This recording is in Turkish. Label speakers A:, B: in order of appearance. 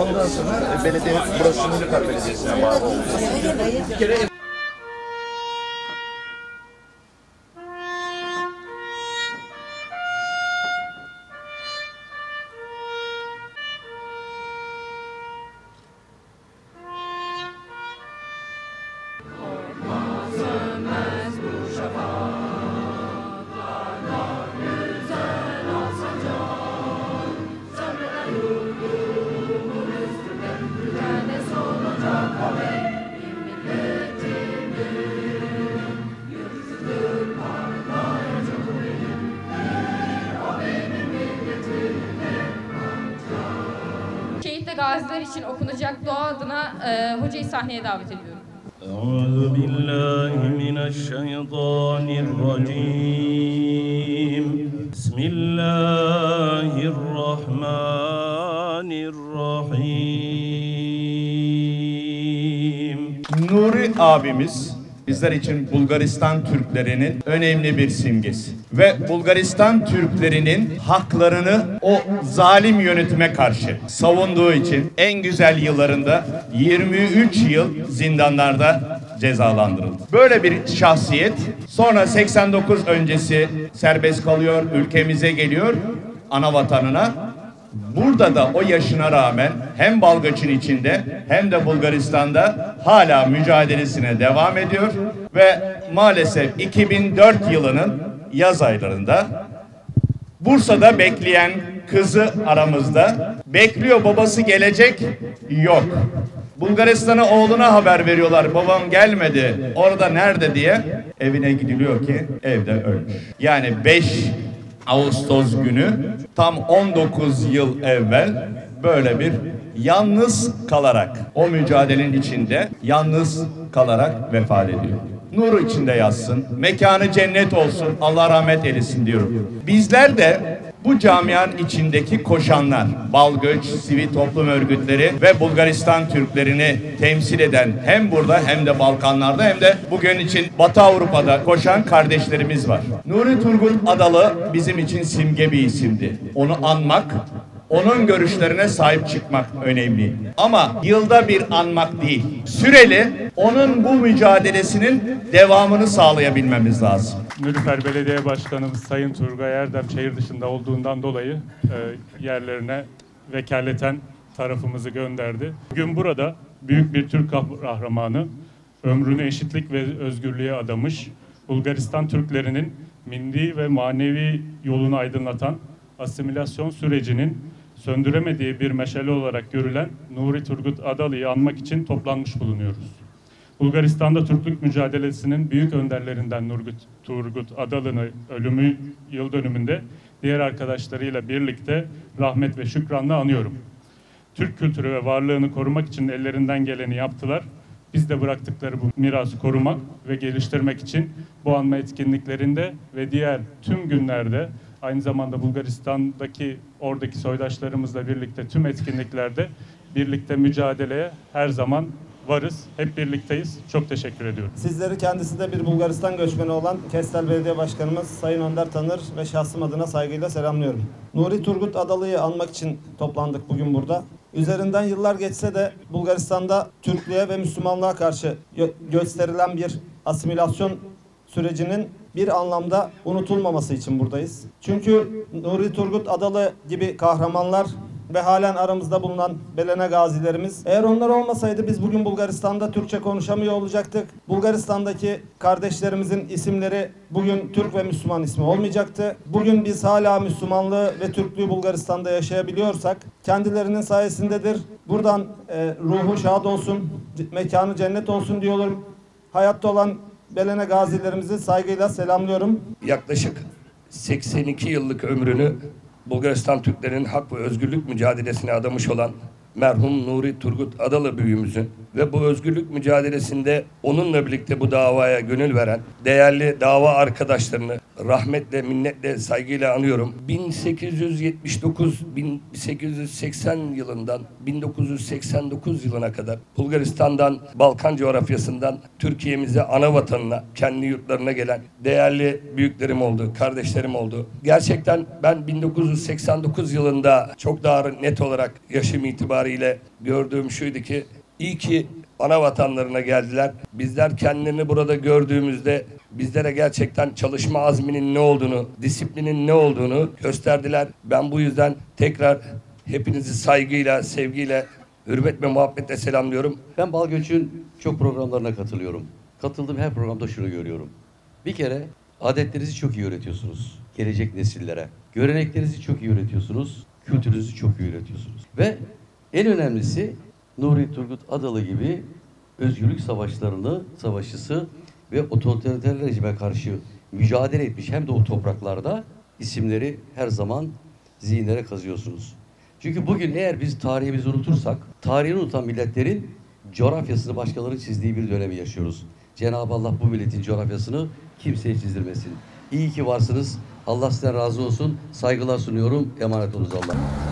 A: Ondan sonra e, belediye burası Nurkar Belediyesi'ne bağlı
B: gaziler için okunacak dua adına e, hocayı sahneye davet ediyorum.
C: أعوذ بالله من الشيطان الرجيم بسم الله الرحمن الرحيم
A: Nuri abimiz bizler için Bulgaristan Türklerinin önemli bir simgesi. Ve Bulgaristan Türklerinin haklarını o zalim yönetime karşı savunduğu için en güzel yıllarında 23 yıl zindanlarda cezalandırıldı. Böyle bir şahsiyet sonra 89 öncesi serbest kalıyor, ülkemize geliyor, ana vatanına Burada da o yaşına rağmen hem Balgaç'ın içinde hem de Bulgaristan'da hala mücadelesine devam ediyor ve maalesef 2004 yılının yaz aylarında Bursa'da bekleyen kızı aramızda bekliyor babası gelecek yok. Bulgaristan'a oğluna haber veriyorlar babam gelmedi orada nerede diye evine gidiliyor ki evde ölmüş. Yani 5 Ağustos günü tam 19 yıl evvel böyle bir yalnız kalarak o mücadelenin içinde yalnız kalarak vefat ediyor. Nuru içinde yatsın, mekanı cennet olsun, Allah rahmet eylesin diyorum. Bizler de bu camianın içindeki koşanlar, Balgöç, sivil toplum örgütleri ve Bulgaristan Türklerini temsil eden hem burada hem de Balkanlarda hem de bugün için Batı Avrupa'da koşan kardeşlerimiz var. Nuri Turgut Adalı bizim için simge bir isimdi. Onu anmak, onun görüşlerine sahip çıkmak önemli. Ama yılda bir anmak değil. Süreli onun bu mücadelesinin devamını sağlayabilmemiz lazım.
D: Nülüfer Belediye Başkanımız Sayın Turgay Erdem şehir dışında olduğundan dolayı e, yerlerine vekaleten tarafımızı gönderdi. Bugün burada büyük bir Türk kahramanı, ömrünü eşitlik ve özgürlüğe adamış, Bulgaristan Türklerinin milli ve manevi yolunu aydınlatan asimilasyon sürecinin söndüremediği bir meşale olarak görülen Nuri Turgut Adalı'yı anmak için toplanmış bulunuyoruz. Bulgaristan'da Türklük mücadelesinin büyük önderlerinden Nurgut, Turgut Adalı'nı ölümü yıl dönümünde diğer arkadaşlarıyla birlikte rahmet ve şükranla anıyorum. Türk kültürü ve varlığını korumak için ellerinden geleni yaptılar. Biz de bıraktıkları bu mirası korumak ve geliştirmek için bu anma etkinliklerinde ve diğer tüm günlerde aynı zamanda Bulgaristan'daki oradaki soydaşlarımızla birlikte tüm etkinliklerde birlikte mücadeleye her zaman varız. Hep birlikteyiz. Çok teşekkür ediyorum.
E: Sizleri kendisi de bir Bulgaristan göçmeni olan Kestel Belediye Başkanımız Sayın Önder tanır ve şahsım adına saygıyla selamlıyorum. Nuri Turgut Adalı'yı anmak için toplandık bugün burada. Üzerinden yıllar geçse de Bulgaristan'da Türklüğe ve Müslümanlığa karşı gö- gösterilen bir asimilasyon sürecinin bir anlamda unutulmaması için buradayız. Çünkü Nuri Turgut Adalı gibi kahramanlar ve halen aramızda bulunan Belene gazilerimiz. Eğer onlar olmasaydı biz bugün Bulgaristan'da Türkçe konuşamıyor olacaktık. Bulgaristan'daki kardeşlerimizin isimleri bugün Türk ve Müslüman ismi olmayacaktı. Bugün biz hala Müslümanlığı ve Türklüğü Bulgaristan'da yaşayabiliyorsak kendilerinin sayesindedir. Buradan e, ruhu şad olsun, mekanı cennet olsun diyorum. Hayatta olan Belene gazilerimizi saygıyla selamlıyorum.
F: yaklaşık 82 yıllık ömrünü Bulgaristan Türklerinin hak ve özgürlük mücadelesine adamış olan merhum Nuri Turgut Adalı büyüğümüzün ve bu özgürlük mücadelesinde onunla birlikte bu davaya gönül veren değerli dava arkadaşlarını rahmetle, minnetle, saygıyla anıyorum. 1879-1880 yılından 1989 yılına kadar Bulgaristan'dan, Balkan coğrafyasından Türkiye'mize, ana vatanına, kendi yurtlarına gelen değerli büyüklerim oldu, kardeşlerim oldu. Gerçekten ben 1989 yılında çok daha net olarak yaşım itibariyle gördüğüm şuydu ki iyi ki ana vatanlarına geldiler. Bizler kendilerini burada gördüğümüzde bizlere gerçekten çalışma azminin ne olduğunu, disiplinin ne olduğunu gösterdiler. Ben bu yüzden tekrar hepinizi saygıyla, sevgiyle, hürmet ve muhabbetle selamlıyorum.
G: Ben Bal Göç'ün çok programlarına katılıyorum. Katıldığım her programda şunu görüyorum. Bir kere adetlerinizi çok iyi öğretiyorsunuz gelecek nesillere. Göreneklerinizi çok iyi öğretiyorsunuz. Kültürünüzü çok iyi öğretiyorsunuz. Ve en önemlisi Nuri Turgut Adalı gibi özgürlük savaşlarını, savaşçısı ve otoriter rejime karşı mücadele etmiş hem de o topraklarda isimleri her zaman zihinlere kazıyorsunuz. Çünkü bugün eğer biz tarihimizi unutursak, tarihini unutan milletlerin coğrafyasını başkalarının çizdiği bir dönemi yaşıyoruz. Cenab-ı Allah bu milletin coğrafyasını kimseye çizdirmesin. İyi ki varsınız. Allah sizden razı olsun. Saygılar sunuyorum. Emanet olunuz Allah'a.